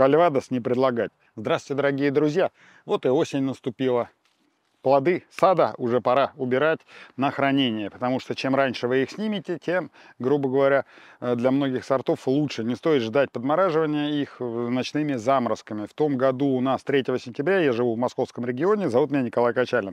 кальвадос не предлагать. Здравствуйте, дорогие друзья! Вот и осень наступила плоды сада уже пора убирать на хранение, потому что чем раньше вы их снимете, тем, грубо говоря, э, для многих сортов лучше. Не стоит ждать подмораживания их ночными заморозками. В том году у нас 3 сентября, я живу в московском регионе, зовут меня Николай Качалин.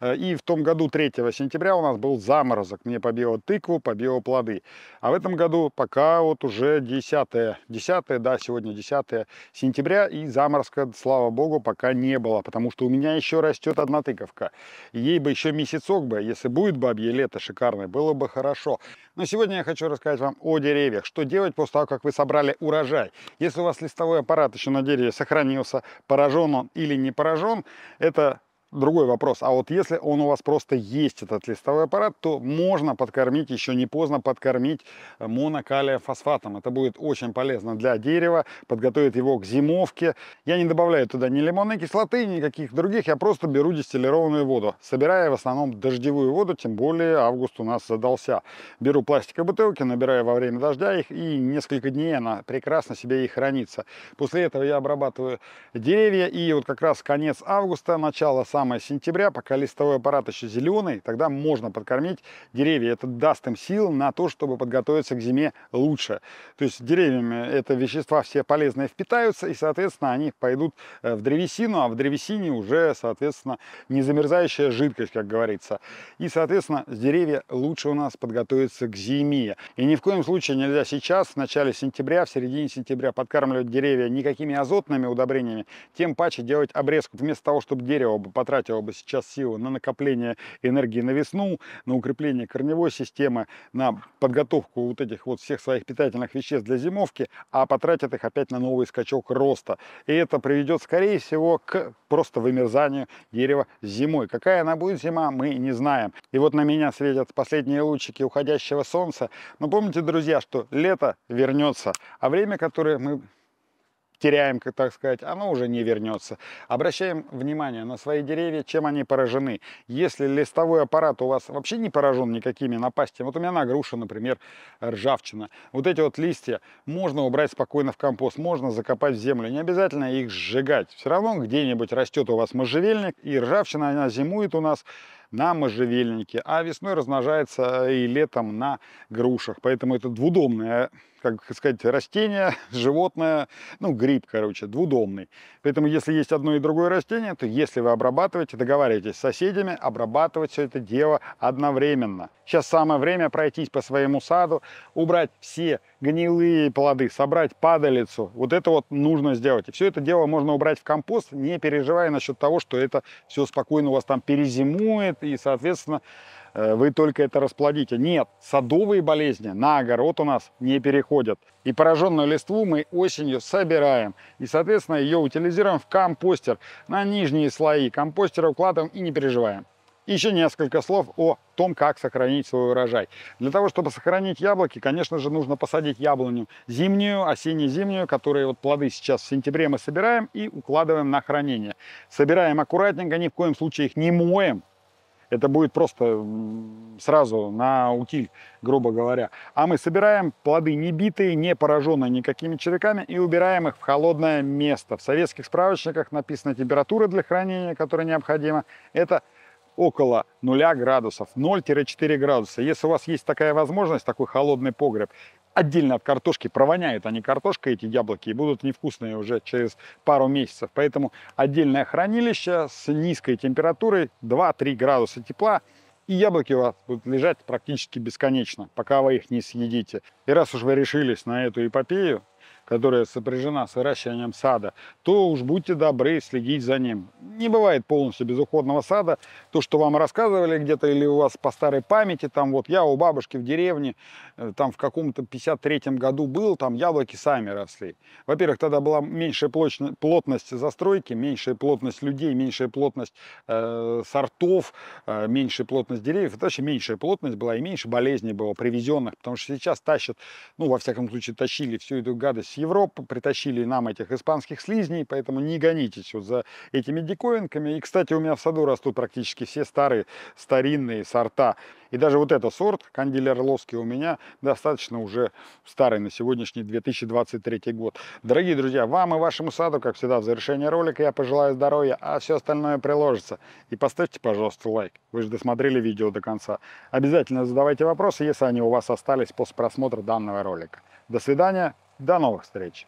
Э, и в том году 3 сентября у нас был заморозок. Мне побило тыкву, побило плоды. А в этом году пока вот уже 10, 10 да, сегодня 10 сентября, и заморозка, слава богу, пока не было, потому что у меня еще растет одна тыковка. Ей бы еще месяцок бы, если будет бабье лето шикарное, было бы хорошо. Но сегодня я хочу рассказать вам о деревьях. Что делать после того, как вы собрали урожай. Если у вас листовой аппарат еще на дереве сохранился, поражен он или не поражен, это другой вопрос. А вот если он у вас просто есть, этот листовой аппарат, то можно подкормить, еще не поздно подкормить монокалия фосфатом. Это будет очень полезно для дерева, подготовит его к зимовке. Я не добавляю туда ни лимонной кислоты, ни никаких других, я просто беру дистиллированную воду, собирая в основном дождевую воду, тем более август у нас задался. Беру пластиковые бутылки, набираю во время дождя их, и несколько дней она прекрасно себе и хранится. После этого я обрабатываю деревья, и вот как раз конец августа, начало самое сентября, пока листовой аппарат еще зеленый, тогда можно подкормить деревья. Это даст им сил на то, чтобы подготовиться к зиме лучше. То есть деревьями это вещества все полезные впитаются, и, соответственно, они пойдут э, в древесину, а в древесине уже, соответственно, не замерзающая жидкость, как говорится. И, соответственно, с деревья лучше у нас подготовиться к зиме. И ни в коем случае нельзя сейчас, в начале сентября, в середине сентября подкармливать деревья никакими азотными удобрениями, тем паче делать обрезку. Вместо того, чтобы дерево бы потратила бы сейчас силы на накопление энергии на весну, на укрепление корневой системы, на подготовку вот этих вот всех своих питательных веществ для зимовки, а потратит их опять на новый скачок роста. И это приведет, скорее всего, к просто вымерзанию дерева зимой. Какая она будет зима, мы не знаем. И вот на меня светят последние лучики уходящего солнца. Но помните, друзья, что лето вернется, а время, которое мы теряем, так сказать, оно уже не вернется. Обращаем внимание на свои деревья, чем они поражены. Если листовой аппарат у вас вообще не поражен никакими напастями, вот у меня на груша, например, ржавчина, вот эти вот листья можно убрать спокойно в компост, можно закопать в землю, не обязательно их сжигать. Все равно где-нибудь растет у вас можжевельник, и ржавчина, она зимует у нас на можжевельнике, а весной размножается и летом на грушах. Поэтому это двудомное как сказать, растение, животное, ну, гриб, короче, двудомный. Поэтому, если есть одно и другое растение, то если вы обрабатываете, договаривайтесь с соседями, обрабатывать все это дело одновременно. Сейчас самое время пройтись по своему саду, убрать все гнилые плоды, собрать падалицу. Вот это вот нужно сделать. И все это дело можно убрать в компост, не переживая насчет того, что это все спокойно у вас там перезимует и, соответственно, Э, вы только это расплодите. Нет, садовые болезни на огород у нас не переходят. И пораженную листву мы осенью собираем. И, соответственно, ее утилизируем в компостер. На нижние слои компостера укладываем и не переживаем. Еще несколько слов о том, как сохранить свой урожай. Для того, чтобы сохранить яблоки, конечно же, нужно посадить яблоню зимнюю, осенне-зимнюю, которые вот плоды сейчас в сентябре мы собираем и укладываем на хранение. Собираем аккуратненько, ни в коем случае их не моем, это будет просто сразу на утиль, грубо говоря. А мы собираем плоды не битые, не пораженные никакими червяками и убираем их в холодное место. В советских справочниках написана температура для хранения, которая необходима. Это около 0 градусов, 0-4 градуса. Если у вас есть такая возможность, такой холодный погреб, отдельно от картошки провоняют они картошкой, эти яблоки, и будут невкусные уже через пару месяцев. Поэтому отдельное хранилище с низкой температурой, 2-3 градуса тепла, и яблоки у вас будут лежать практически бесконечно, пока вы их не съедите. И раз уж вы решились на эту эпопею, которая сопряжена с выращиванием сада, то уж будьте добры следить за ним. Не бывает полностью безуходного сада. То, что вам рассказывали где-то или у вас по старой памяти, там вот я у бабушки в деревне, э, там в каком-то 53-м году был, там яблоки сами росли. Во-первых, тогда была меньшая плотность застройки, меньшая плотность людей, меньшая плотность э, сортов, э, меньшая плотность деревьев. Это вообще меньшая плотность была и меньше болезней было привезенных, потому что сейчас тащат, ну, во всяком случае, тащили всю эту гадость Европы, притащили нам этих испанских слизней, поэтому не гонитесь вот за этими диковинками. И, кстати, у меня в саду растут практически все старые, старинные сорта. И даже вот этот сорт, кандилер лоски, у меня достаточно уже старый на сегодняшний 2023 год. Дорогие друзья, вам и вашему саду, как всегда, в завершении ролика я пожелаю здоровья, а все остальное приложится. И поставьте, пожалуйста, лайк. Вы же досмотрели видео до конца. Обязательно задавайте вопросы, если они у вас остались после просмотра данного ролика. До свидания, до новых встреч!